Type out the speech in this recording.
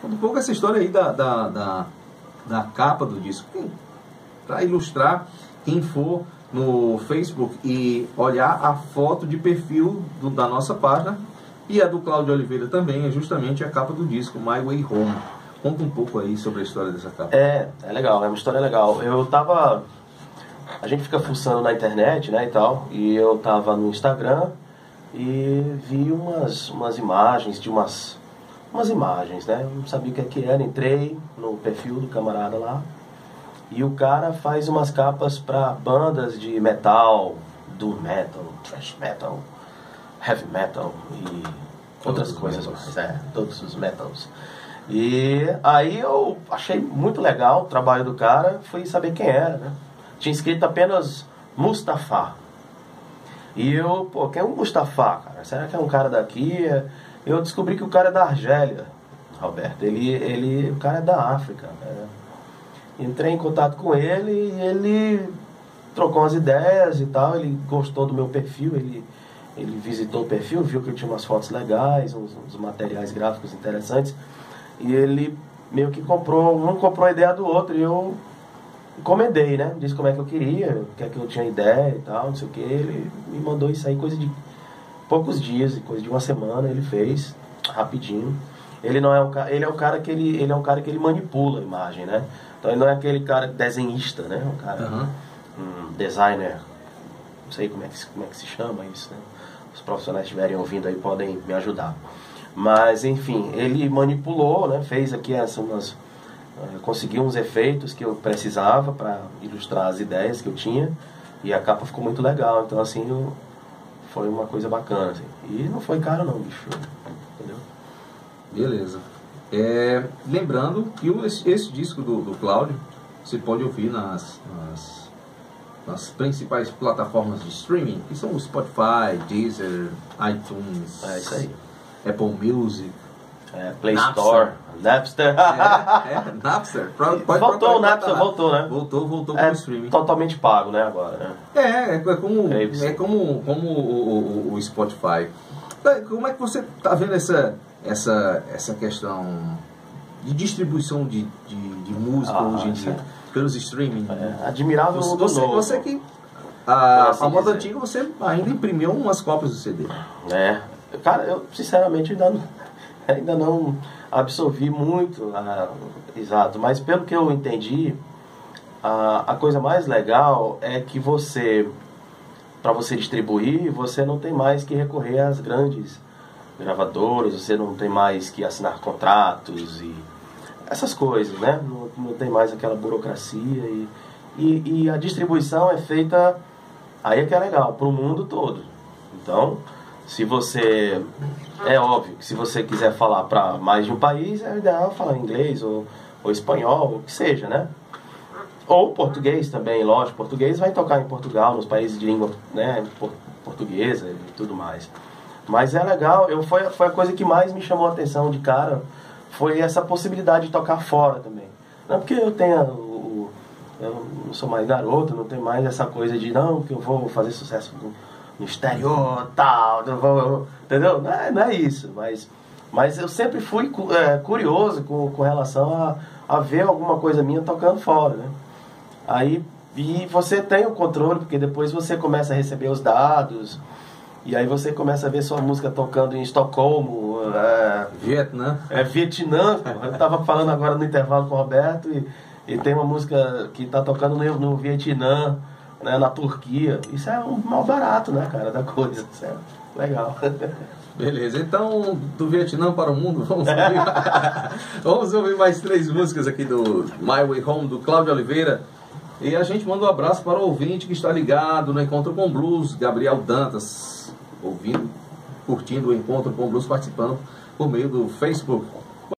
Conta um pouco essa história aí da, da, da, da capa do disco. Para ilustrar quem for no Facebook e olhar a foto de perfil do, da nossa página e a do Cláudio Oliveira também é justamente a capa do disco My Way Home. Conta um pouco aí sobre a história dessa capa. É, é legal, é uma história legal. Eu tava. A gente fica fuçando na internet, né, e tal, e eu tava no Instagram e vi umas, umas imagens de umas. Umas imagens, né? Eu não sabia o que, é que era, entrei no perfil do camarada lá. E o cara faz umas capas para bandas de metal, do metal, thrash metal, heavy metal e outras coisas mais, é, todos os metals. E aí eu achei muito legal o trabalho do cara, fui saber quem era, né? Tinha escrito apenas Mustafa. E eu, pô, quem é um Mustafa, cara? Será que é um cara daqui? Eu descobri que o cara é da Argélia, Roberto. Ele, ele, o cara é da África. Né? Entrei em contato com ele e ele trocou umas ideias e tal. Ele gostou do meu perfil, ele, ele visitou o perfil, viu que eu tinha umas fotos legais, uns, uns materiais gráficos interessantes. E ele meio que comprou, um comprou a ideia do outro e eu encomendei, né? Disse como é que eu queria, o que é que eu tinha ideia e tal, não sei o que. Ele me mandou isso aí, coisa de poucos dias, coisa de uma semana, ele fez, rapidinho. Ele não é o ele é o cara que ele, ele é um cara que ele manipula a imagem, né? Então ele não é aquele cara desenhista, né? Um cara, uhum. um designer, não sei como é que, como é que se chama isso, né? Os profissionais estiverem ouvindo aí podem me ajudar. Mas, enfim, ele manipulou, né, fez aqui essa, umas, uh, conseguiu uns efeitos que eu precisava para ilustrar as ideias que eu tinha e a capa ficou muito legal. Então, assim, eu, foi uma coisa bacana. Assim. E não foi caro não, bicho. Entendeu? Beleza. É, lembrando que esse, esse disco do, do Cláudio você pode ouvir nas, nas, nas, principais plataformas de streaming, que são o Spotify, Deezer, iTunes. É isso aí. Apple Music. É, Play Napster. Store, Napster. é, é, Napster. Pode, voltou o Napster, voltou, né? Voltou, voltou é o streaming. Totalmente pago, né, agora, né? É, é como, é, é como, como o, o, o, Spotify. Como é que você tá vendo essa, essa, essa questão de distribuição de, de, de música ah, hoje em dia? Pelos streaming. É, admirável você, você, novo. você que a, assim a moda antiga você ainda imprimiu umas cópias do CD. É, Cara, eu sinceramente ainda não, ainda não absorvi muito, ah, exato, mas pelo que eu entendi, a, a coisa mais legal é que você, para você distribuir, você não tem mais que recorrer às grandes gravadoras, você não tem mais que assinar contratos e essas coisas, né? Não, não tem mais aquela burocracia e, e, e a distribuição é feita, aí é que é legal, para o mundo todo. Então, se você. É óbvio que se você quiser falar para mais de um país, é ideal falar inglês ou, ou espanhol, o que seja, né? Ou português também, lógico. Português vai tocar em Portugal, nos países de língua né, portuguesa e tudo mais. Mas é legal, eu, foi, foi a coisa que mais me chamou a atenção de cara, foi essa possibilidade de tocar fora também. Não é porque eu tenha o, eu não sou mais garoto, não tem mais essa coisa de não, que eu vou fazer sucesso no exterior, tal, entendeu? Não é, não é isso, mas, mas eu sempre fui é, curioso com, com relação a, a ver alguma coisa minha tocando fora, né? Aí, e você tem o controle, porque depois você começa a receber os dados, e aí você começa a ver sua música tocando em Estocolmo. É, Vietnã. É Vietnã. Eu estava falando agora no intervalo com o Roberto e, e tem uma música que está tocando no, no Vietnã né, na Turquia. Isso é um mal barato, né, cara, da coisa. Isso é legal. Beleza, então do Vietnã para o mundo, vamos ouvir, vamos ouvir mais três músicas aqui do My Way Home, do Cláudio Oliveira. E a gente manda um abraço para o ouvinte que está ligado no Encontro com Blues, Gabriel Dantas, ouvindo, curtindo o Encontro com Blues, participando por meio do Facebook.